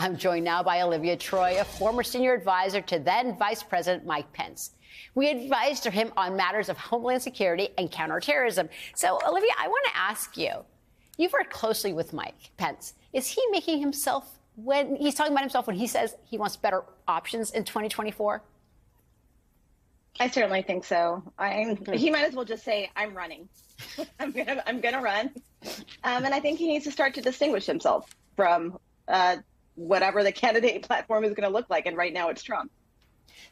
I'm joined now by Olivia Troye, a former senior advisor to then Vice President Mike Pence. We advised him on matters of homeland security and counterterrorism. So, Olivia, I want to ask you you've worked closely with Mike Pence. Is he making himself, when he's talking about himself, when he says he wants better options in 2024? I certainly think so. I, he might as well just say, "I'm running. I'm gonna, I'm gonna run," um, and I think he needs to start to distinguish himself from uh, whatever the candidate platform is going to look like. And right now, it's Trump.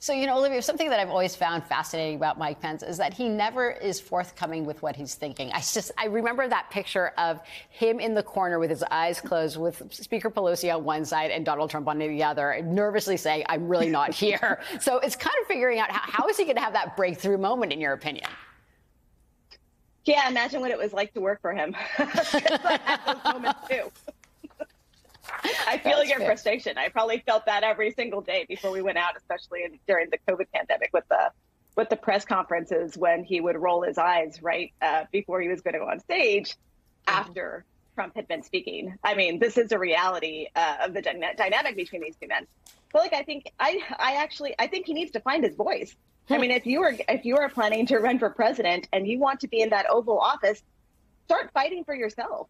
So, you know, Olivia, something that I've always found fascinating about Mike Pence is that he never is forthcoming with what he's thinking. I just, I remember that picture of him in the corner with his eyes closed with Speaker Pelosi on one side and Donald Trump on the other, nervously saying, I'm really not here. so it's kind of figuring out how, how is he going to have that breakthrough moment, in your opinion? Yeah, imagine what it was like to work for him. Those moments too. I feel like your frustration. I probably felt that every single day before we went out, especially in, during the COVID pandemic with the with the press conferences when he would roll his eyes right uh, before he was going to go on stage mm-hmm. after Trump had been speaking. I mean, this is a reality uh, of the dyna- dynamic between these two men. But like, I think I I actually I think he needs to find his voice. I hmm. mean, if you are if you are planning to run for president and you want to be in that Oval Office, start fighting for yourself.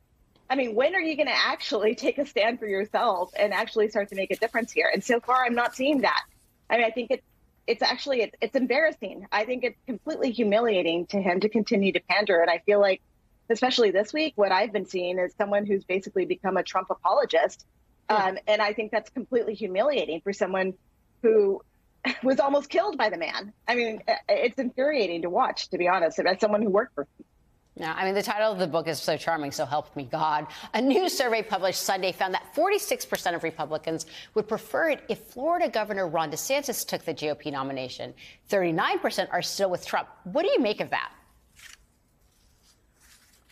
I mean, when are you going to actually take a stand for yourself and actually start to make a difference here? And so far, I'm not seeing that. I mean, I think it's it's actually it's, it's embarrassing. I think it's completely humiliating to him to continue to pander. And I feel like, especially this week, what I've been seeing is someone who's basically become a Trump apologist. Um, and I think that's completely humiliating for someone who was almost killed by the man. I mean, it's infuriating to watch, to be honest, as someone who worked for him. Yeah, I mean, the title of the book is so charming, so help me God. A new survey published Sunday found that 46% of Republicans would prefer it if Florida Governor Ron DeSantis took the GOP nomination. 39% are still with Trump. What do you make of that?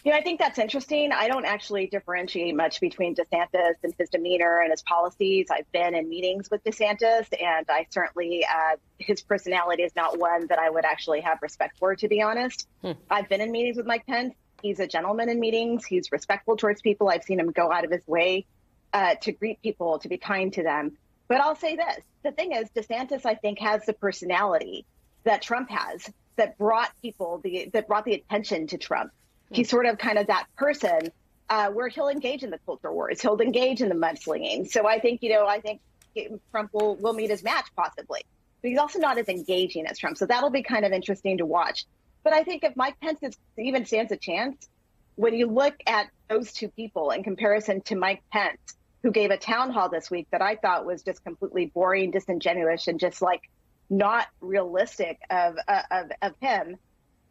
You know, I think that's interesting. I don't actually differentiate much between DeSantis and his demeanor and his policies. I've been in meetings with DeSantis, and I certainly, uh, his personality is not one that I would actually have respect for, to be honest. Hmm. I've been in meetings with Mike Pence. He's a gentleman in meetings, he's respectful towards people. I've seen him go out of his way uh, to greet people, to be kind to them. But I'll say this the thing is, DeSantis, I think, has the personality that Trump has that brought people the that brought the attention to Trump he's sort of kind of that person uh, where he'll engage in the culture wars, he'll engage in the mudslinging. So I think, you know, I think Trump will, will meet his match possibly. But he's also not as engaging as Trump. So that'll be kind of interesting to watch. But I think if Mike Pence is, even stands a chance, when you look at those two people in comparison to Mike Pence, who gave a town hall this week that I thought was just completely boring, disingenuous, and just like not realistic of, uh, of, of him,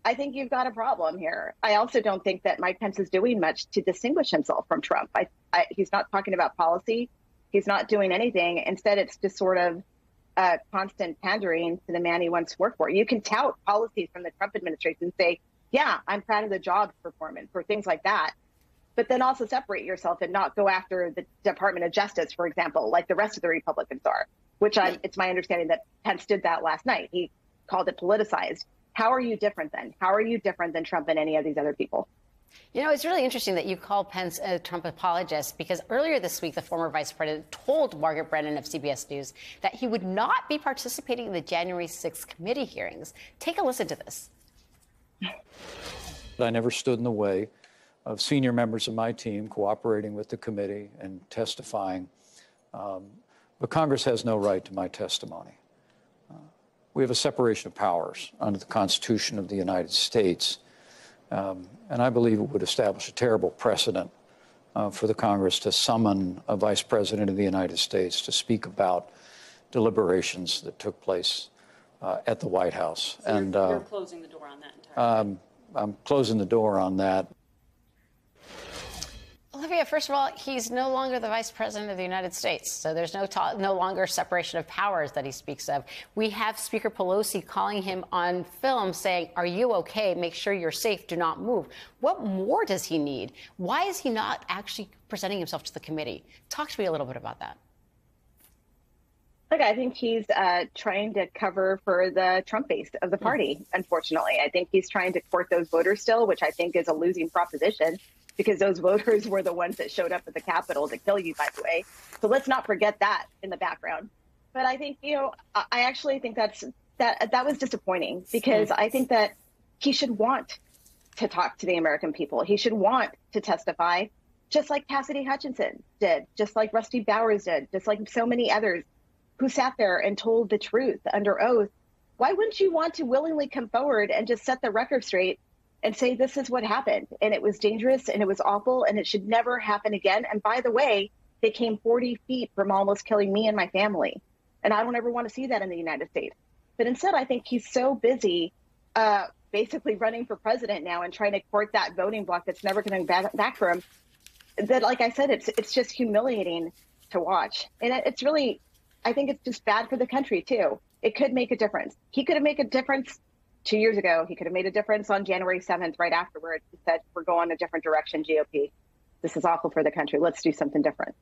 I think you've got a problem here. I also don't think that Mike Pence is doing much to distinguish himself from Trump. I, I, he's not talking about policy. He's not doing anything. Instead, it's just sort of uh, constant pandering to the man he once worked for. You can tout policies from the Trump administration and say, yeah, I'm proud of the jobs performance or things like that. But then also separate yourself and not go after the Department of Justice, for example, like the rest of the Republicans are, which I, it's my understanding that Pence did that last night. He called it politicized. How are you different then? How are you different than Trump and any of these other people? You know, it's really interesting that you call Pence a Trump apologist because earlier this week, the former vice president told Margaret Brennan of CBS News that he would not be participating in the January 6th committee hearings. Take a listen to this. I never stood in the way of senior members of my team cooperating with the committee and testifying. Um, but Congress has no right to my testimony. We have a separation of powers under the Constitution of the United States. Um, and I believe it would establish a terrible precedent uh, for the Congress to summon a vice president of the United States to speak about deliberations that took place uh, at the White House. So and you're, you're uh, closing the door on that entirely. Um, I'm closing the door on that. Olivia, first of all, he's no longer the vice president of the United States, so there's no no longer separation of powers that he speaks of. We have Speaker Pelosi calling him on film saying, "Are you okay? Make sure you're safe. Do not move." What more does he need? Why is he not actually presenting himself to the committee? Talk to me a little bit about that. Look, I think he's uh, trying to cover for the Trump base of the party. Unfortunately, I think he's trying to court those voters still, which I think is a losing proposition. Because those voters were the ones that showed up at the Capitol to kill you, by the way. So let's not forget that in the background. But I think, you know, I actually think that's that that was disappointing because I think that he should want to talk to the American people. He should want to testify, just like Cassidy Hutchinson did, just like Rusty Bowers did, just like so many others who sat there and told the truth under oath. Why wouldn't you want to willingly come forward and just set the record straight and say this is what happened and it was dangerous and it was awful and it should never happen again? And by the way, they came 40 feet from almost killing me and my family. And I don't ever want to see that in the United States. But instead, I think he's so busy uh, basically running for president now and trying to court that voting bloc that's never going back, back for him. That, like I said, it's it's just humiliating to watch, and it, it's really, I think it's just bad for the country too. It could make a difference. He could have made a difference two years ago. He could have made a difference on January seventh, right afterwards. He said, "We're going a different direction, GOP. This is awful for the country. Let's do something different."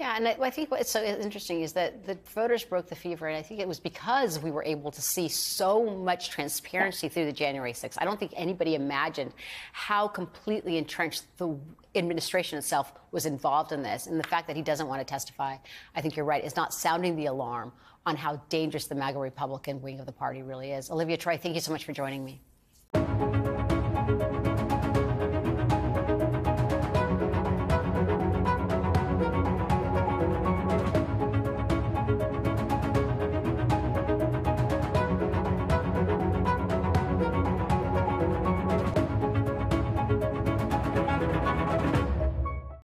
Yeah, and I, I, think what's so interesting is that the voters broke the fever, and I think it was because we were able to see so much transparency through the January 6th. I don't think anybody imagined how completely entrenched the administration itself was involved in this. And the fact that he doesn't want to testify, I think you're right, is not sounding the alarm on how dangerous the MAGA Republican wing of the party really is. Olivia Troye, thank you so much for joining me.